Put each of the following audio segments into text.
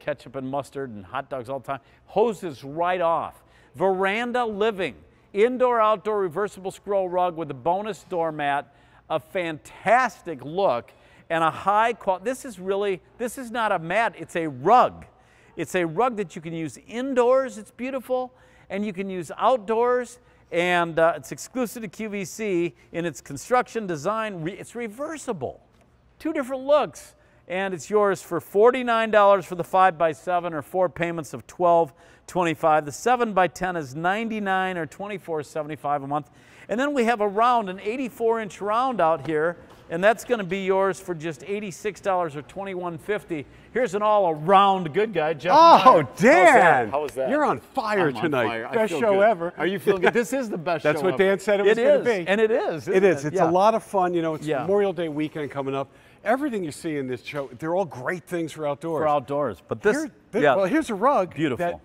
ketchup and mustard and hot dogs all the time. Hoses right off. Veranda living, indoor outdoor reversible scroll rug with a bonus doormat, a fantastic look and a high quality. This is really, this is not a mat, it's a rug. It's a rug that you can use indoors, it's beautiful, and you can use outdoors, and uh, it's exclusive to QVC in its construction design. Re it's reversible. Two different looks and it's yours for $49 for the 5x7 or four payments of $12.25. The 7x10 is 99 or $24.75 a month. And then we have a round, an 84 inch round out here, and that's going to be yours for just $86 or $21.50. Here's an all around good guy, Jeff. Oh, Dan! How was that? You're on fire I'm on tonight. fire. Best show good. ever. Are you feeling good? This is the best show? That's show what ever. Dan said it was gonna be. and it is. It isn't is. It's Yeah. a lot of fun. You know, it's Yeah. Memorial Day weekend coming up. Everything you see in this show, they're all great things for outdoors. for outdoors. But this, Here- thi- yeah. Well, here's a rug. Beautiful. That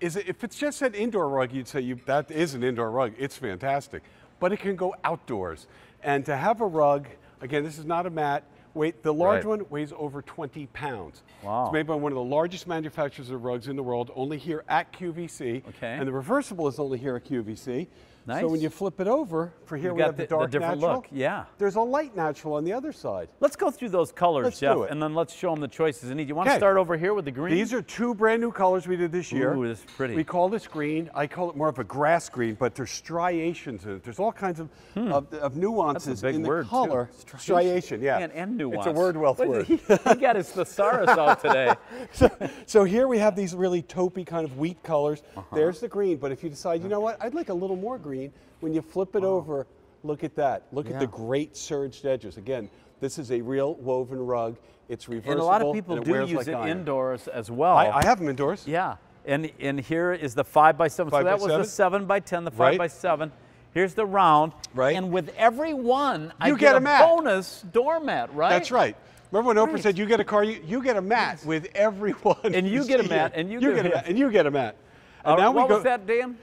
is, if it's just an indoor rug, you'd say you, that is an indoor rug. It's fantastic. But it can go outdoors. And to have a rug, again, this is not a mat. Wait, the large Right. one weighs over 20 pounds. Wow. It's made by one of the largest manufacturers of rugs in the world, only here at QVC. Okay. And the reversible is only here at QVC. So when you flip it over, for here You've we got have the, the- the dark different natural. look, yeah. There's a light natural on the other side. Let's go through those colors, Let's Jeff, and then let's show them the choices in each. You want to start over here with the green? These are two brand new colors we did this year. Ooh, this is pretty. We call this green. I call it more of a grass green, but there's striations in it. There's all kinds of, of, of nuances in the word, too. color. Striation. Yeah. and, and nuance. It's a word wealth word. He, he got his thesaurus out today. so, so here we have these really taupey kind of wheat colors. Uh-huh. There's the green, but if you decide, you know what, I'd like a little more green, when you flip it over, look at that. Look at the great serged edges. Again, this is a real woven rug. It's reversible. And a lot of people do use like it iron. indoors as well. I, I have them indoors. Yeah, and and here is the five by seven. Five so that was the seven? seven by ten, the five Right. by seven. Here's the round. Right. And with every one, I You get a mat. bonus doormat, right? That's right. Remember when Oprah said you get a car, you, you get a mat with everyone. And you get a mat, and you you get get a mat, and you get a mat. And right, now we what go. was that, Dan?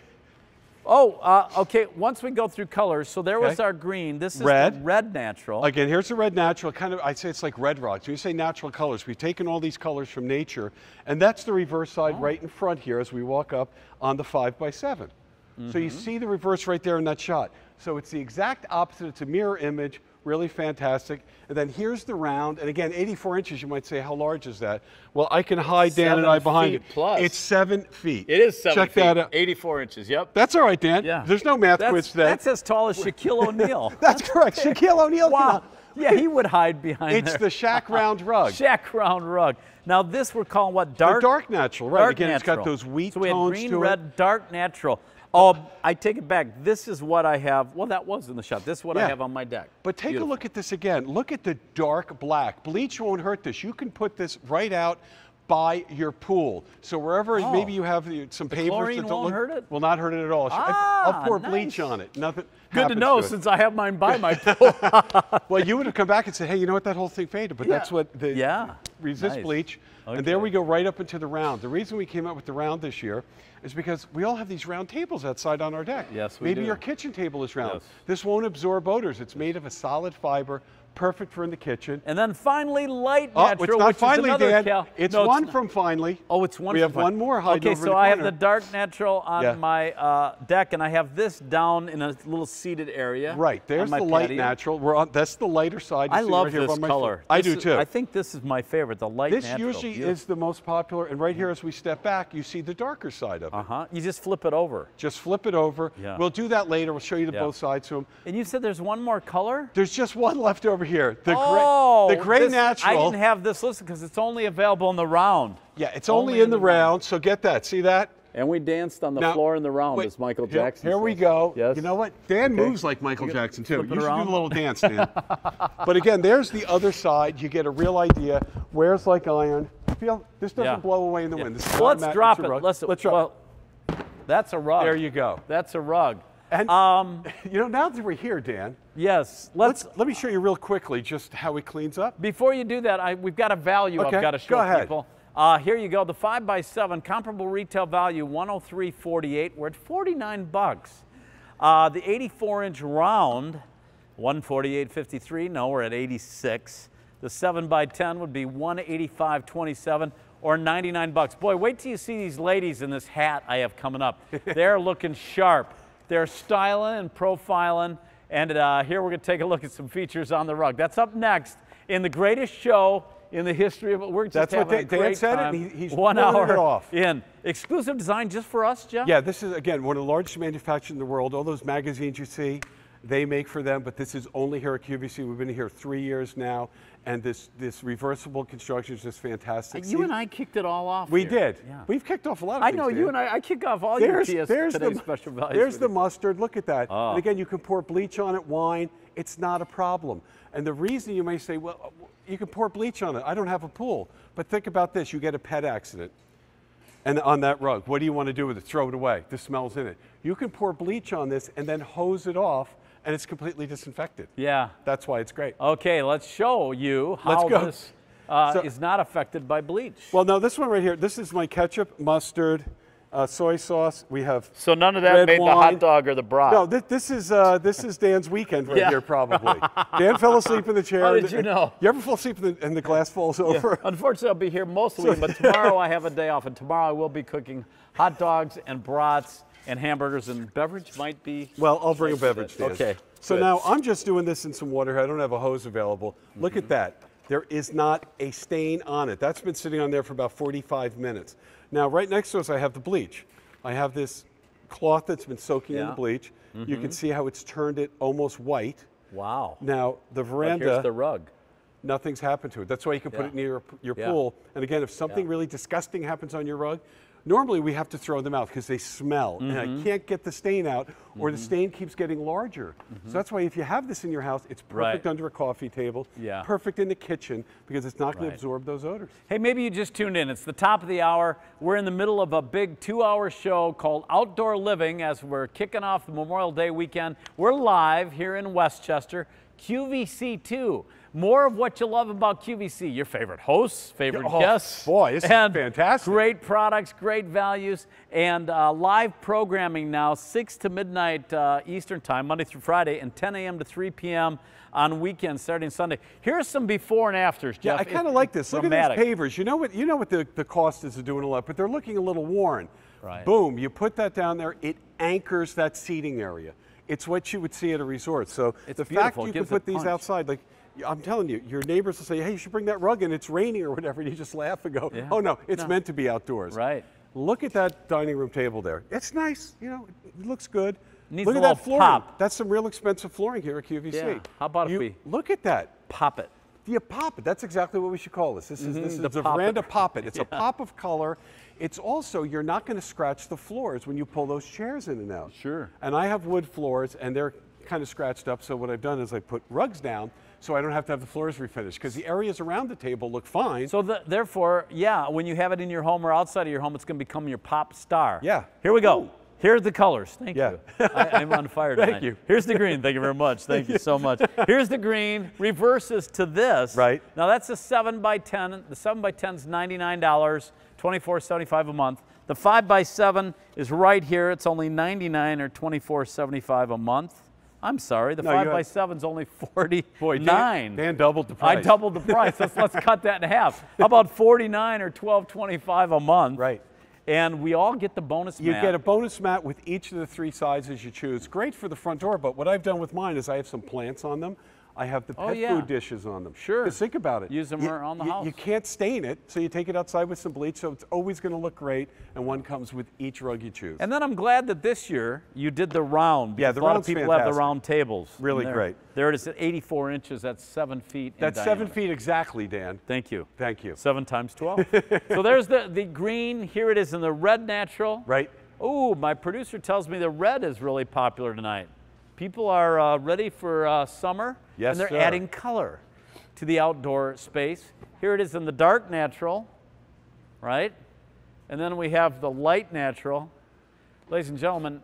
Oh, uh, okay. Once we go through colors, so there was our green. This is Red. the red natural. Again, here's the red natural. Kind of, I'd say it's like red rocks. When you say natural colors, we've taken all these colors from nature, and that's the reverse side Oh. right in front here as we walk up on the five by 7 So you Mm-hmm. see the reverse right there in that shot. So it's the exact opposite. It's a mirror image, really fantastic. And then here's the round, and again, 84 inches. You might say, how large is that? Well, I can hide Dan and I behind feet it. plus. It's seven feet. it is seven Check feet, that out. 84 inches. Yep. That's all right, Dan. yeah. There's no math that's, quiz today. That's as tall as Shaquille O'Neal. That's correct. Shaquille O'Neal. wow. Yeah, he would hide behind It's there. the Shaq round rug. Shaq round rug. Now this we're calling what? Dark. the dark natural, right? Dark Again, it's got those wheat so we had tones green, to red, it. dark natural. Oh, um, I take it back. This is what I have. Well, that was in the shot. This is what I have on my deck. But take Beautiful. a look at this again. Look at the dark black. Bleach won't hurt this. You can put this right out by your pool. So wherever Oh. maybe you have the- some pavers chlorine that don't won't look, hurt it? will not hurt it at all. Ah, I'll pour bleach on it. Nothing. Good to know it. since I have mine by my pool. Well, you would have come back and said, "Hey, you know what? That whole thing faded." But that's what the Yeah. resist Nice. bleach. And there we go right up into the round. The reason we came up with the round this year is because we all have these round tables outside on our deck. Yes, we Maybe do. your kitchen table is round. Yes. This won't absorb odors. It's made of a solid fiber, perfect for in the kitchen. and then finally, light Oh, natural, it's not which finally, is another It's No, one not. from finally. Oh, it's one. We from have one more hiding Okay, so I have the dark natural on Yeah. my uh, deck, and I have this down in a little seated area. Right, there's my the light patio. natural. We're on. That's the lighter side. You I love right this color. I This do is- too. I think this is my favorite, the light this natural. usually is the most popular, and right here as we step back, you see the darker side of it. Uh huh. You just flip it over. Just flip it over. Yeah. We'll do that later. We'll show you the Yeah. both sides to them. And you said there's one more color. There's just one left over here. The oh, gray, the gray this- natural. I didn't have this listed because it's only available in the round. yeah, it's only, in the round, so get that. See that? And we danced on the Now, floor in the round, wait, as Michael Jackson. Here we go. Yes. You know what? Dan Okay. moves like Michael You Jackson too. You should do a little dance, Dan. but again, there's the other side. You get a real idea. Wears like iron. Feel this doesn't Yeah. blow away in the Yeah. wind. This is Well, let's mat, drop it. rug. Let's, let's drop. well, That's a rug. there you go. That's a rug. And Um, you know, now that we're here, Dan, yes. Let's. let's let me show you real quickly just how it cleans up. Before you do that, I, we've got a value Okay, I've got to show go people. Uh, here you go. The five x seven comparable retail value 103.48. We're at 49 bucks. Uh, the 84 inch round 148.53. No, we're at 86. The 7 by 10 would be 185.27 or 99 bucks. Boy, wait till you see these ladies in this hat I have coming up. They're looking sharp. They're styling and profiling. And uh, here we're going to take a look at some features on the rug. That's up next in the greatest show in the history of it. We're just That's what having Dan- a great Dan said it, time. and he- he's one hour it off. in. Exclusive design just for us, Jeff? Yeah, this is, again, one of the largest manufacturers in the world. All those magazines you see, they make for them, but this is only here at QVC. We've been here three years now, and this, this reversible construction is just fantastic. You See- and I kicked it all off. We here. did. Yeah. We've kicked off a lot of I things, know you and I. I kick off all There's, your TS there's the, special values. There's the mustard. Look at that. Oh. And again, you can pour bleach on it, wine. It's not a problem. And the reason you may say, well, you can pour bleach on it. I don't have a pool. But think about this: you get a pet accident, and on that rug, what do you want to do with it? Throw it away. The smell's in it. You can pour bleach on this and then hose it off, and it's completely disinfected. Yeah. That's why it's great. Okay, let's show you how Let's go. this uh, So- is not affected by bleach. Well, no, this one right here. This is my ketchup, mustard, uh, soy sauce. We have So none of that made the hot dog or the brat. No, this, this is uh, this is Dan's weekend right Yeah. here, probably. Dan fell asleep in the chair. How did you know? You ever fall asleep and the, and the glass falls over? Unfortunately, I'll be here most of the week, but tomorrow I have a day off, and tomorrow I will be cooking hot dogs and brats and hamburgers, and beverage might be. Well, I'll bring a beverage. Okay, So good. now I'm just doing this in some water. I don't have a hose available. Look Mm-hmm. at that. There is not a stain on it. That's been sitting on there for about 45 minutes. Now, right next to us, I have the bleach. I have this cloth that's been soaking in Yeah. Mm-hmm. the bleach. You can see how it's turned it almost white. Wow. Now, the veranda. here's the rug. nothing's happened to it. That's why you can put Yeah. it near your, your Yeah. pool. And again, if something really disgusting happens on your rug, normally we have to throw them out because they smell. And Mm-hmm. I can't get the stain out, or the stain keeps getting larger. So that's why if you have this in your house, it's Mm-hmm. Right. perfect under a coffee table, Yeah. perfect in the kitchen because it's not going Right. to absorb those odors. Hey, maybe you just tuned in. It's the top of the hour. We're in the middle of a big two hour show called Outdoor Living as we're kicking off the Memorial Day weekend. We're live here in West Chester, QVC2. More of what you love about QVC your favorite hosts, favorite Oh, guests. boy, this is and fantastic. Great products, great values, and uh, live programming now, 6 to midnight uh, Eastern Time, Monday through Friday, and 10 a.m. to 3 p.m. on weekends, Saturday and Sunday. Here's some before and afters, Yeah, I kind of like this. Look dramatic. at these pavers. You know what? You know what the, the cost is of doing a lot, but they're looking a little worn. Right. Boom! You put that down there. It anchors that seating area. It's what you would see at a resort. So It's the beautiful. fact you can put these outside, like I'm telling you, your neighbors will say, "Hey, you should bring that rug in. It's raining or whatever," and you just laugh and go, Yeah. "Oh no, it's No. meant to be outdoors." Right. Look at that dining room table there. It's nice. You know, it looks good. Needs look a at that flooring. pop. That's some real expensive flooring here at QVC. Yeah. How about if You- we- look at that? Pop it. Yeah, pop it. That's exactly what we should call this. This is this is Mm-hmm. the the, pop veranda pop it. It's a pop of color. It's also you're not going to scratch the floors when you pull those chairs in and out. Sure. And I have wood floors, and they're kind of scratched up. So what I've done is I put rugs down, so I don't have to have the floors refinished because the areas around the table look fine. So the, therefore, yeah, when you have it in your home or outside of your home, it's going to become your pop star. Yeah. Here we go. Ooh. Here's the colors. Thank Yeah. you. I, I'm on fire Thank you. Here's the green. Thank you very much. Thank you so much. Here's the green. Reverses to this. Right. Now that's a seven by ten. The seven by ten is ninety-nine dollars, twenty-four seventy-five a month. The five by seven is right here. It's only ninety-nine or twenty-four seventy-five a month. I'm sorry. The No, five by seven's only Boy, forty-nine. Dan, Dan doubled the price. I doubled the price. let's, let's cut that in half. How about 49 or 12.25 a month? Right. And we all get the bonus You mat. get a bonus mat with each of the three sizes you choose. Great for the front door, but what I've done with mine is I have some plants on them. I have the oh, pet Oh, yeah. food dishes on them. Sure. 'Cause think about it. Use them You- around the you- house. You can't stain it, so you take it outside with some bleach, so it's always going to look great, and one comes with each rug you choose. and then I'm glad that this year you did the round. Yeah, because the a lot of people have the round tables. Really there- great. There it is at 84 inches. That's seven feet. in That's seven feet exactly, Dan. Thank you. Thank you. Seven times 12. so there's the, the green. Here it is in the red natural. Right? Oh, my producer tells me the red is really popular tonight. People are uh, ready for uh, summer, Yes, and they're sir. adding color to the outdoor space. Here it is in the dark natural, right? And then we have the light natural. Ladies and gentlemen,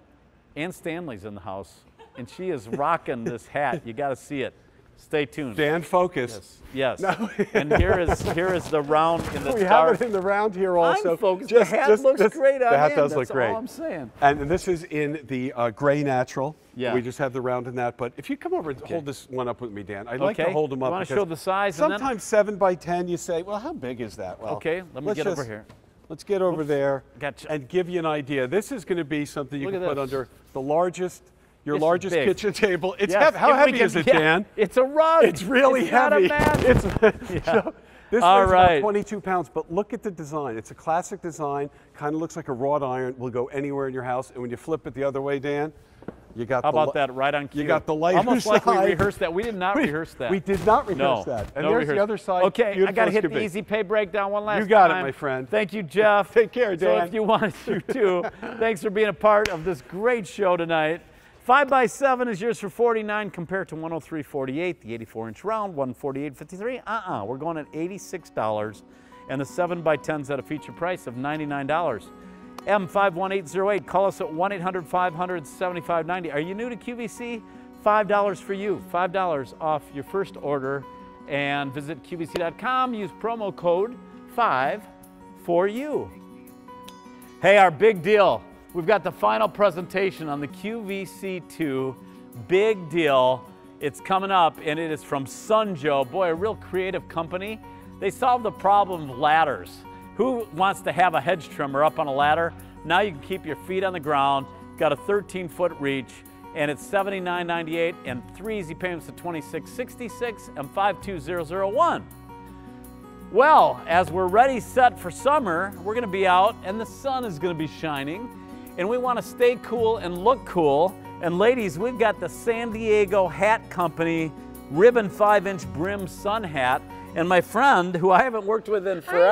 Ann Stanley's in the house, and she is rocking this hat. You got to see it. Stay tuned. Dan, focus. Yes. Yes. And here is here is the round in the We star. have it in the round here also. I'm focused. Just- the hat just- looks just- great on The hat does That's look great. That's all I'm saying. And this is in the uh, gray natural. Yeah. We just have the round in that. But if you come over and hold this one up with me, Dan, I'd like to hold them up. wanna show the size Sometimes seven by ten, you say, well, how big is that? Well, Okay, let me get over here. Let's get over there Gotcha. and give you an idea. This is going to be something you Look can put under the largest, your is largest big. kitchen table. It's Yes, heavy. How if heavy can- is it, yeah, Dan? It's a rug. It's really It's heavy. It's, so, this All weighs right. about 22 pounds, but look at the design. It's a classic design, kind of looks like a wrought iron, will go anywhere in your house. And when you flip it the other way, Dan, you got How the about that? Right on cue. You got the lighter Almost like we rehearsed that. We did not We- rehearse that. We did not rehearse no, that. And no there's the other side. Okay, I got to hit the be. easy pay breakdown one last time. You got it, my friend. Thank you, Jeff. Take care, So Dan. if you wanted to, too, thanks for being a part of this great show tonight. 5 by 7 is yours for 49 compared to 103.48. The 84 inch round, 148.53. Uh-uh, we're going at $86. And the 7 by 10's at a feature price of $99. M51808, call us at 1 800 500 7590. Are you new to QVC? $5 for you, $5 off your first order. And visit QVC.com, use promo code 5 for you. Hey, our big deal. We've got the final presentation on the QVC2 Big Deal. It's coming up, and it is from Sun Joe. Boy, a real creative company. They solved the problem of ladders. Who wants to have a hedge trimmer up on a ladder? Now you can keep your feet on the ground. Got a 13 foot reach, and it's $79.98 and three easy payments of $26.66 and 52001. Well, as we're ready set for summer, we're going to be out and the sun is going to be shining and we want to stay cool and look cool. And ladies, we've got the San Diego Hat Company ribbon 5 inch brim sun hat. And my friend, who I haven't worked with in forever.